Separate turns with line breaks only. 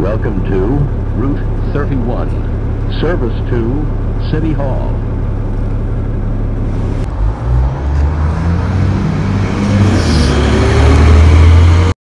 Welcome to Route 31. Service to City Hall.